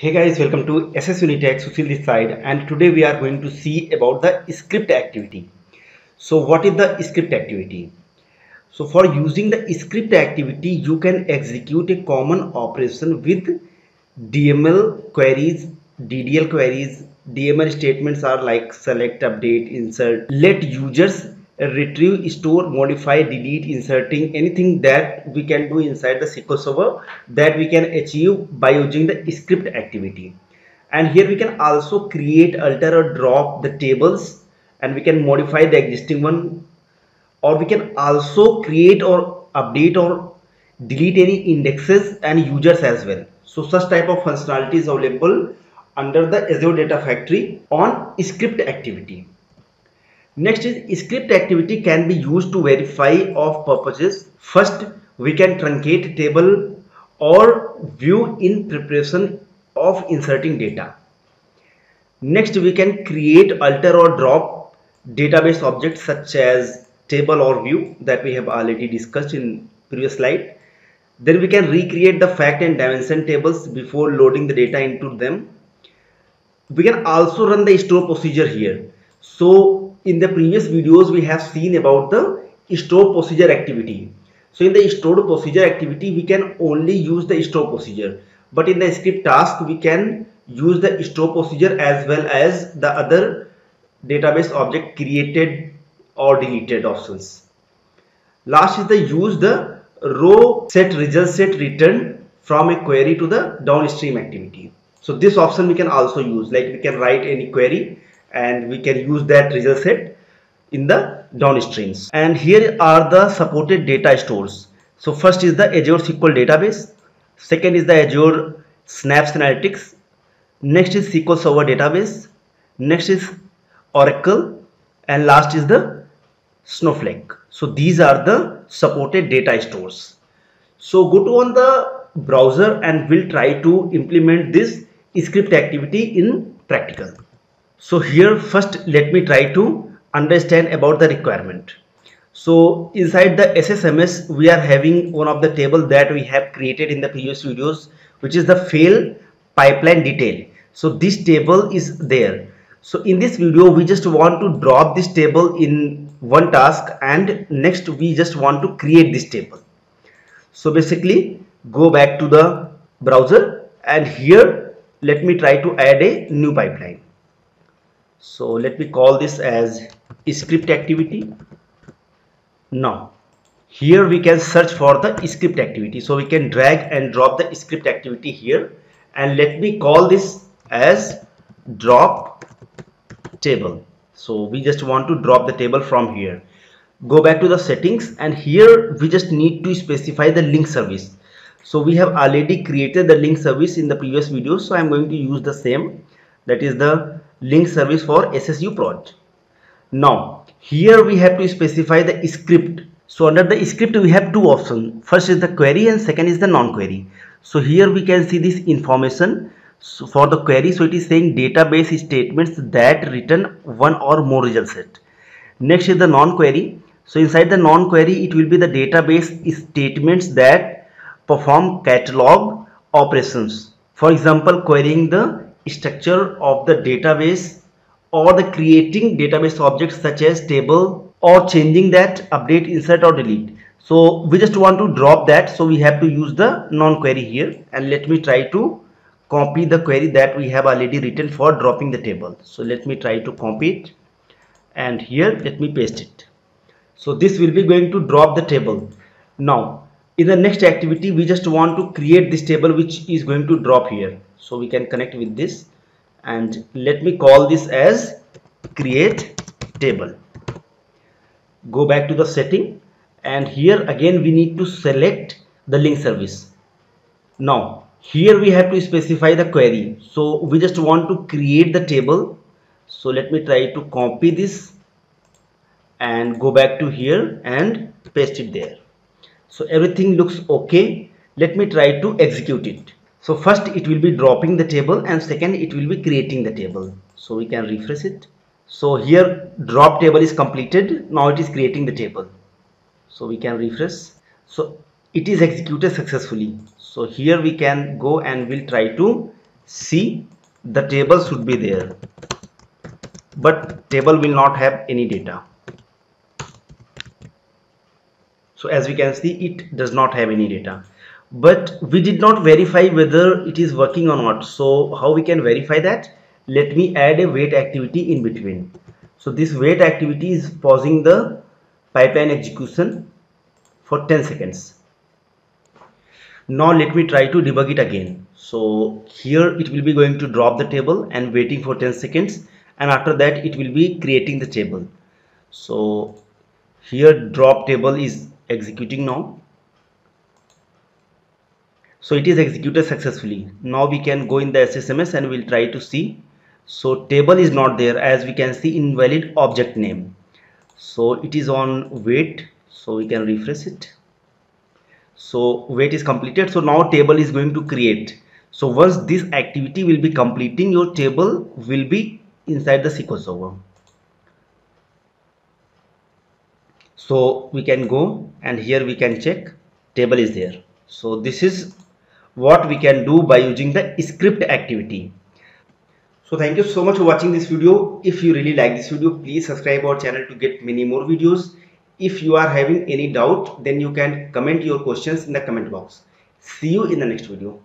Hey guys, welcome to SS Unitech, Sushil this side and today we are going to see about the script activity. So what is the script activity? So for using the script activity, you can execute a common operation with DML queries, DDL queries. DML statements are like select, update, insert. Let users retrieve, store, modify, delete, inserting anything that we can do inside the SQL Server that we can achieve by using the script activity. And here we can also create, alter or drop the tables and we can modify the existing one or we can also create or update or delete any indexes and users as well. So such type of functionality is available under the Azure Data Factory on script activity. Next is script activity can be used to verify of purposes. First, we can truncate table or view in preparation of inserting data. Next, we can create, alter or drop database objects such as table or view that we have already discussed in previous slide. Then we can recreate the fact and dimension tables before loading the data into them. We can also run the store procedure here. So in the previous videos we have seen about the store procedure activity. So in the stored procedure activity we can only use the store procedure. But in the script task we can use the store procedure as well as the other database object created or deleted options. Last is the use the row set result set return from a query to the downstream activity. So this option we can also use. Like we can write any query and we can use that result set in the downstreams. And here are the supported data stores. So first is the azure sql database. Second is the azure synapse analytics. Next is sql server database. Next is oracle. And last is the snowflake. So these are the supported data stores. So go to on the browser and we'll try to implement this script activity in practical so here first let me try to understand about the requirement. So inside the SSMS we are having one of the table that we have created in the previous videos which is the fail pipeline detail. So this table is there. So in this video we just want to drop this table in one task and next we just want to create this table. So basically go back to the browser and here let me try to add a new pipeline so let me call this as script activity. Now here we can search for the script activity. So we can drag and drop the script activity here. And let me call this as drop table. So we just want to drop the table from here. Go back to the settings and here we just need to specify the link service. So we have already created the link service in the previous video. So i'm going to use the same. That is the link service for SSU prod. Now here we have to specify the script. So under the script we have two options. First is the query and second is the non-query. So here we can see this information so for the query. So it is saying database statements that return one or more result set. Next is the non-query. So inside the non-query it will be the database statements that perform catalog operations. For example querying the structure of the database or the creating database objects such as table or changing that update insert or delete. So we just want to drop that. So we have to use the non-query here. And let me try to copy the query that we have already written for dropping the table. So let me try to copy it. And here let me paste it. So this will be going to drop the table. Now in the next activity we just want to create this table which is going to drop here so we can connect with this. And let me call this as create table. Go back to the setting. And here again we need to select the link service. Now here we have to specify the query. So we just want to create the table. So let me try to copy this and go back to here and paste it there. So everything looks okay. Let me try to execute it so first it will be dropping the table and second it will be creating the table. So we can refresh it. So here drop table is completed. Now it is creating the table. So we can refresh. So it is executed successfully. So here we can go and we'll try to see the table should be there. But table will not have any data. So as we can see it does not have any data but we did not verify whether it is working or not. So how we can verify that? Let me add a wait activity in between. So this wait activity is pausing the pipeline execution for 10 seconds. Now let me try to debug it again. So here it will be going to drop the table and waiting for 10 seconds. And after that it will be creating the table. So here drop table is executing now so it is executed successfully. Now we can go in the SSMS and we'll try to see. So table is not there as we can see invalid object name. So it is on wait so we can refresh it. So wait is completed. So now table is going to create. So once this activity will be completing your table will be inside the SQL server. So we can go and here we can check. Table is there. So this is what we can do by using the script activity. So thank you so much for watching this video. If you really like this video please subscribe our channel to get many more videos. If you are having any doubt then you can comment your questions in the comment box. See you in the next video